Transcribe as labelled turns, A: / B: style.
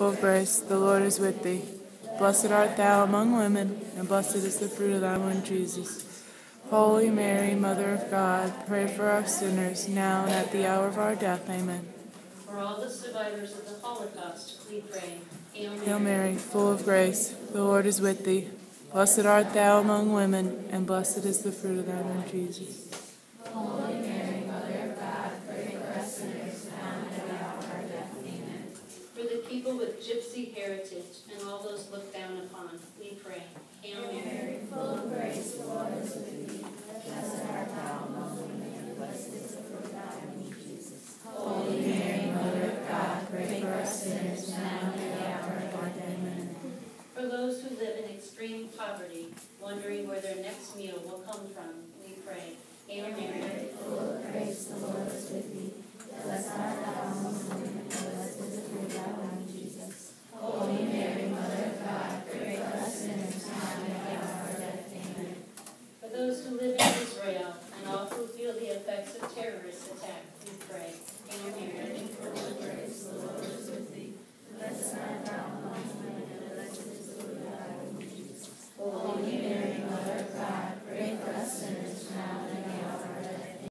A: full of grace, the Lord is with thee. Blessed art thou among women, and blessed is the fruit of thy womb, Jesus. Holy Mary, Mother of God, pray for us sinners, now and at the hour of our death. Amen.
B: For all the survivors of the Holocaust, we pray. Hail Mary, Hail Mary,
A: full of grace, the Lord is with thee. Blessed art thou among women, and blessed is the fruit of thy womb, Jesus.
B: Gypsy heritage and all those looked down upon, we pray. Hail Mary,
C: full of grace, Lord with thee, blessed art thou among women, and blessed is the fruit of thee, Jesus. Holy Mary, Mother of God, pray for us sinners now and at the hour of our death. Amen.
B: For those who live in extreme poverty, wondering where their next meal will come from, we pray. In who feel the effects of terrorist attack, we pray.